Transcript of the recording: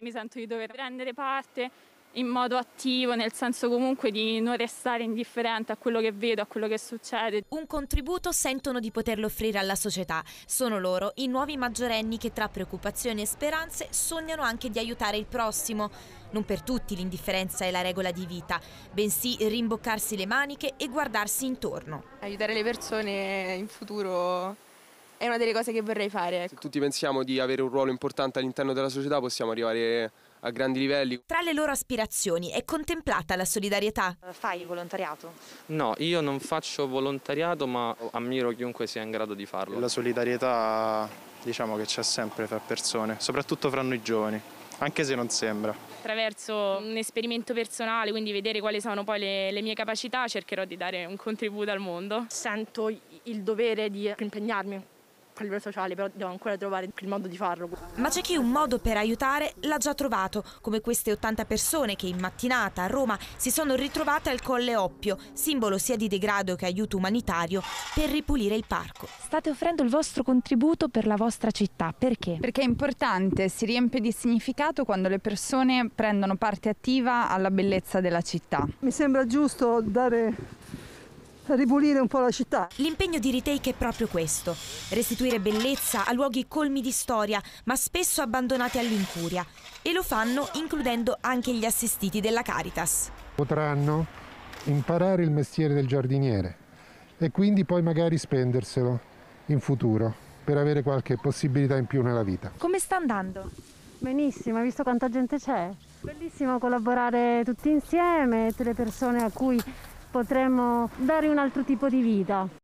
Mi sento di dover prendere parte in modo attivo, nel senso comunque di non restare indifferente a quello che vedo, a quello che succede. Un contributo sentono di poterlo offrire alla società. Sono loro i nuovi maggiorenni che tra preoccupazioni e speranze sognano anche di aiutare il prossimo. Non per tutti l'indifferenza è la regola di vita, bensì rimboccarsi le maniche e guardarsi intorno. Aiutare le persone in futuro è una delle cose che vorrei fare. Se tutti pensiamo di avere un ruolo importante all'interno della società possiamo arrivare a grandi livelli. Tra le loro aspirazioni è contemplata la solidarietà. Fai volontariato? No, io non faccio volontariato, ma ammiro chiunque sia in grado di farlo. La solidarietà diciamo che c'è sempre fra persone, soprattutto fra noi giovani, anche se non sembra. Attraverso un esperimento personale, quindi vedere quali sono poi le, le mie capacità, cercherò di dare un contributo al mondo. Sento il dovere di impegnarmi a livello sociale, però devo ancora trovare il modo di farlo. Ma c'è chi un modo per aiutare l'ha già trovato, come queste 80 persone che in mattinata a Roma si sono ritrovate al Colle Oppio, simbolo sia di degrado che aiuto umanitario, per ripulire il parco. State offrendo il vostro contributo per la vostra città, perché? Perché è importante, si riempie di significato quando le persone prendono parte attiva alla bellezza della città. Mi sembra giusto dare ripulire un po' la città. L'impegno di Retake è proprio questo, restituire bellezza a luoghi colmi di storia, ma spesso abbandonati all'incuria. E lo fanno includendo anche gli assistiti della Caritas. Potranno imparare il mestiere del giardiniere e quindi poi magari spenderselo in futuro per avere qualche possibilità in più nella vita. Come sta andando? Benissimo, hai visto quanta gente c'è? Bellissimo collaborare tutti insieme, tutte le persone a cui potremmo dare un altro tipo di vita.